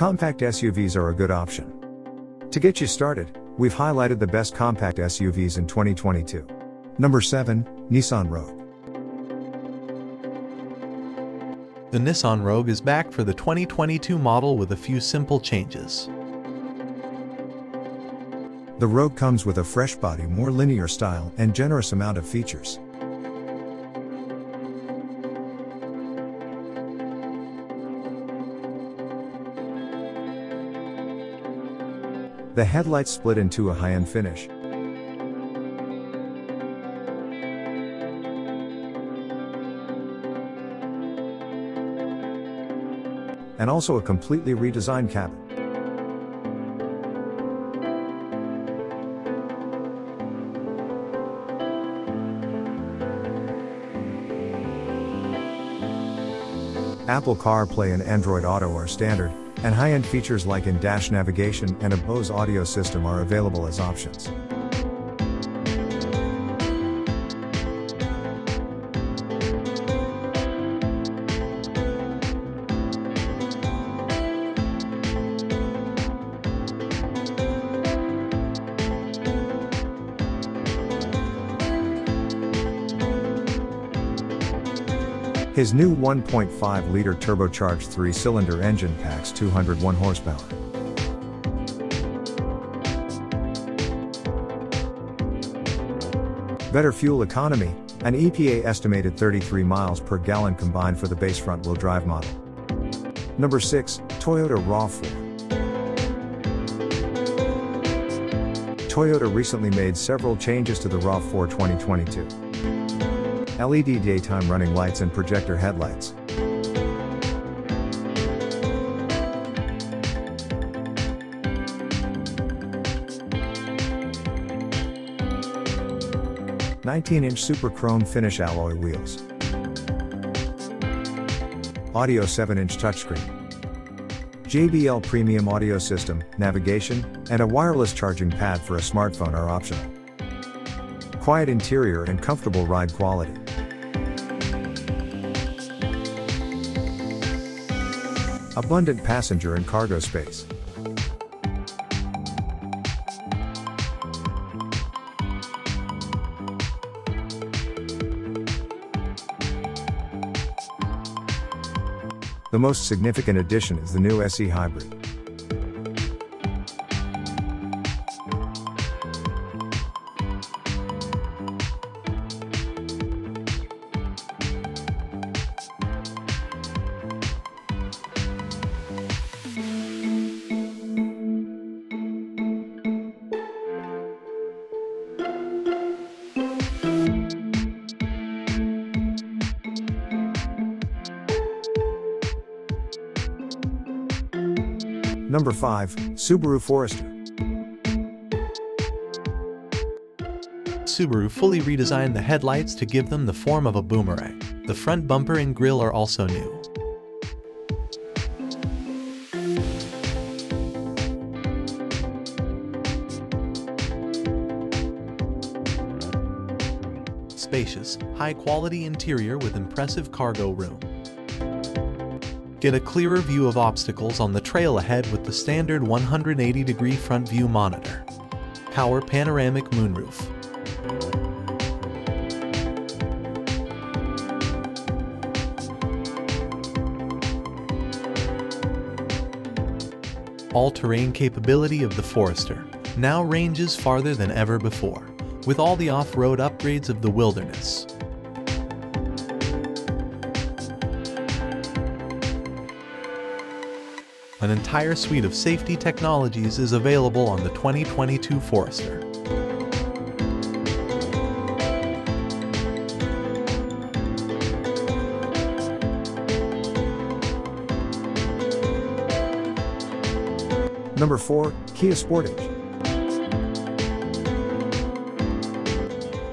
Compact SUVs are a good option. To get you started, we've highlighted the best compact SUVs in 2022. Number 7, Nissan Rogue. The Nissan Rogue is back for the 2022 model with a few simple changes. The Rogue comes with a fresh body, more linear style, and generous amount of features. The headlights split into a high-end finish. And also a completely redesigned cabin. Apple CarPlay and Android Auto are standard, and high-end features like in-dash navigation and a Bose audio system are available as options. His new 1.5 liter turbocharged three cylinder engine packs 201 horsepower. Better fuel economy, an EPA estimated 33 miles per gallon combined for the base front wheel drive model. Number 6, Toyota RAV4. Toyota recently made several changes to the RAV4 2022. LED daytime running lights and projector headlights. Nineteen-inch super chrome finish alloy wheels. Audio 7-inch touchscreen. JBL premium audio system, navigation, and a wireless charging pad for a smartphone are optional. Quiet interior and comfortable ride quality. Abundant passenger and cargo space. The most significant addition is the new SE Hybrid. Number 5, Subaru Forester. Subaru fully redesigned the headlights to give them the form of a boomerang. The front bumper and grille are also new. Spacious, high-quality interior with impressive cargo room. Get a clearer view of obstacles on the trail ahead with the standard 180-degree front view monitor. Power panoramic moonroof. All-terrain capability of the Forester now ranges farther than ever before, with all the off-road upgrades of the wilderness. An entire suite of safety technologies is available on the 2022 Forester. Number 4, Kia Sportage.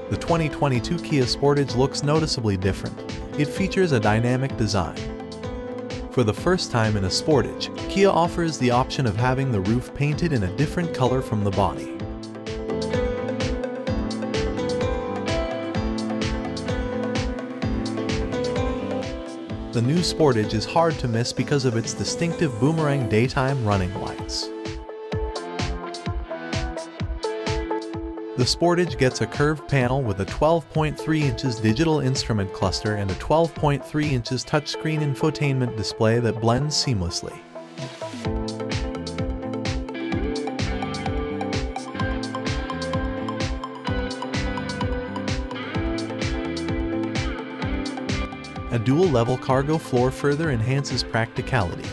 The 2022 Kia Sportage looks noticeably different. It features a dynamic design. For the first time in a Sportage, Kia offers the option of having the roof painted in a different color from the body. The new Sportage is hard to miss because of its distinctive boomerang daytime running lights. The Sportage gets a curved panel with a 12.3 inches digital instrument cluster and a 12.3 inches touchscreen infotainment display that blends seamlessly. A dual-level cargo floor further enhances practicality.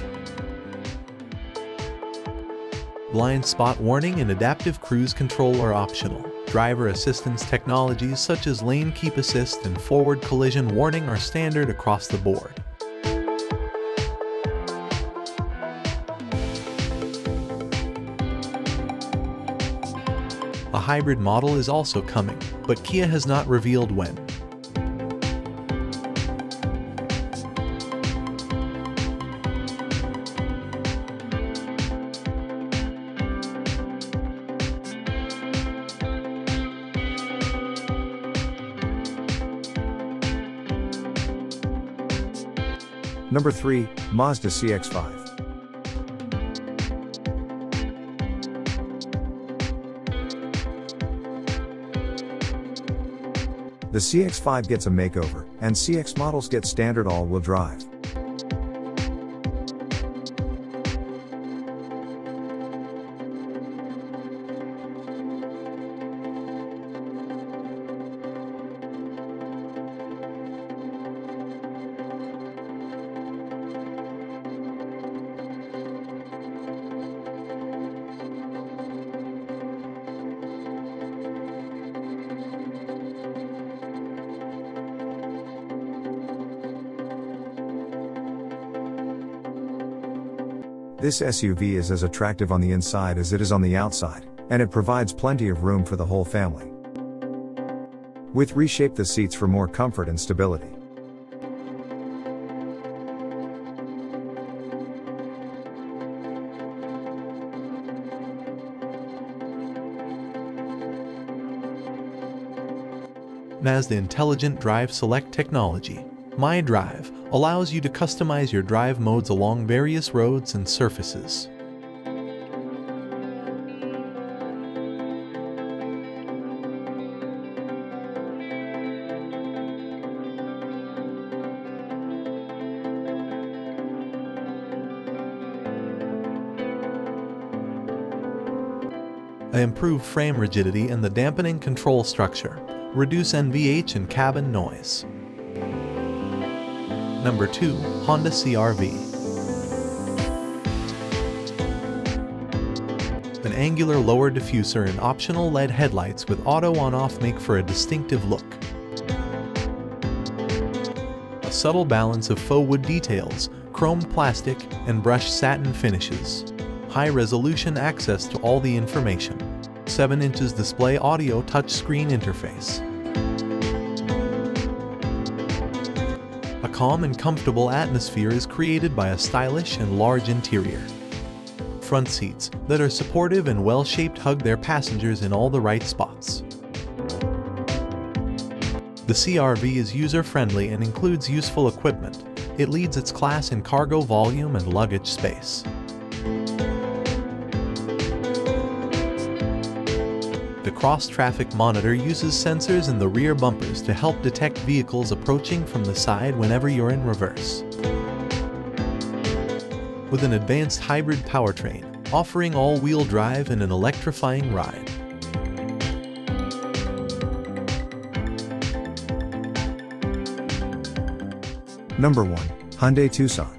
Blind spot warning and adaptive cruise control are optional. Driver assistance technologies such as lane keep assist and forward collision warning are standard across the board. A hybrid model is also coming, but Kia has not revealed when. Number 3, Mazda CX-5. The CX-5 gets a makeover, and CX models get standard all-wheel drive. This SUV is as attractive on the inside as it is on the outside, and it provides plenty of room for the whole family. With reshape the seats for more comfort and stability. Mazda Intelligent Drive Select technology, Mi-Drive, allows you to customize your drive modes along various roads and surfaces. I improve frame rigidity and the dampening control structure, reduce NVH and cabin noise. Number 2, Honda CRV. An angular lower diffuser and optional LED headlights with auto on-off make for a distinctive look. A subtle balance of faux wood details, chrome plastic, and brushed satin finishes. High-resolution access to all the information. 7 inches display audio touchscreen interface. Calm and comfortable atmosphere is created by a stylish and large interior. Front seats that are supportive and well-shaped hug their passengers in all the right spots. The CRV is user-friendly and includes useful equipment. It leads its class in cargo volume and luggage space. The cross-traffic monitor uses sensors in the rear bumpers to help detect vehicles approaching from the side whenever you're in reverse. With an advanced hybrid powertrain, offering all-wheel drive and an electrifying ride. Number 1, Hyundai Tucson.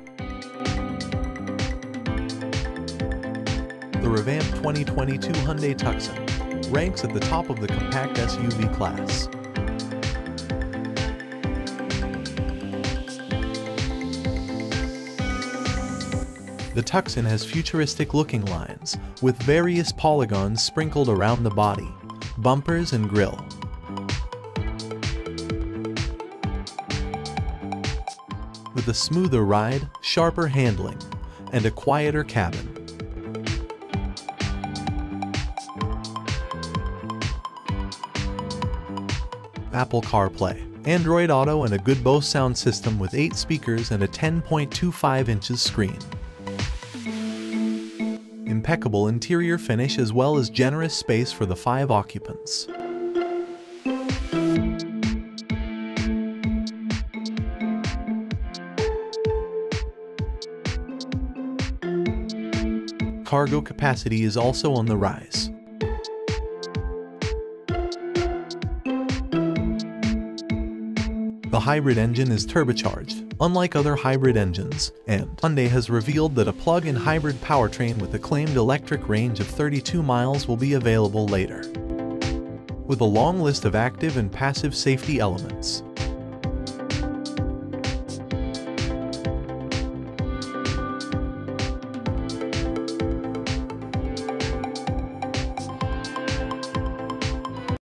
The revamped 2022 Hyundai Tucson ranks at the top of the compact SUV class. The Tucson has futuristic looking lines, with various polygons sprinkled around the body, bumpers and grille. With a smoother ride, sharper handling, and a quieter cabin. Apple CarPlay, Android Auto and a good Bose sound system with 8 speakers and a 10.25 inches screen. Impeccable interior finish as well as generous space for the 5 occupants. Cargo capacity is also on the rise. Hybrid engine is turbocharged, unlike other hybrid engines, and Hyundai has revealed that a plug-in hybrid powertrain with a claimed electric range of 32 miles will be available later. With a long list of active and passive safety elements,